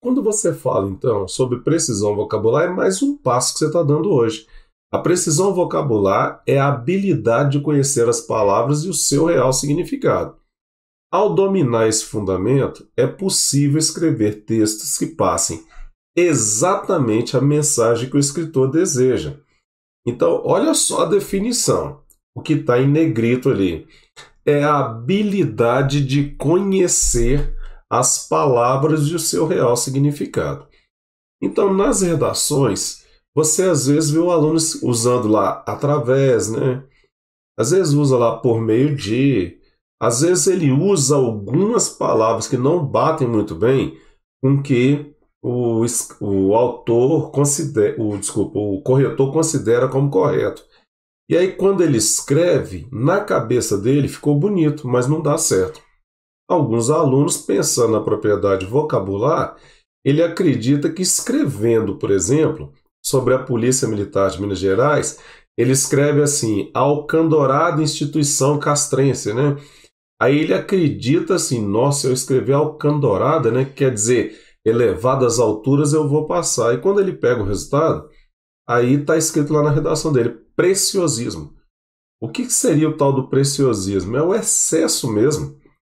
Quando você fala, então, sobre precisão vocabular, é mais um passo que você está dando hoje. A precisão vocabular é a habilidade de conhecer as palavras e o seu real significado. Ao dominar esse fundamento, é possível escrever textos que passem exatamente a mensagem que o escritor deseja. Então, olha só a definição, o que está em negrito ali. É a habilidade de conhecer as palavras e o seu real significado. Então, nas redações, você às vezes vê o aluno usando lá através, né? Às vezes usa lá por meio de, às vezes ele usa algumas palavras que não batem muito bem com que o, o autor considera, o, desculpa, o corretor considera como correto. E aí, quando ele escreve, na cabeça dele ficou bonito, mas não dá certo. Alguns alunos, pensando na propriedade vocabular, ele acredita que escrevendo, por exemplo, sobre a Polícia Militar de Minas Gerais, ele escreve assim: Alcandorada Instituição Castrense, né? Aí ele acredita assim: nossa, eu escrevi Alcandorada, né? Quer dizer, elevadas alturas eu vou passar. E quando ele pega o resultado, aí está escrito lá na redação dele: preciosismo. O que seria o tal do preciosismo? É o excesso mesmo.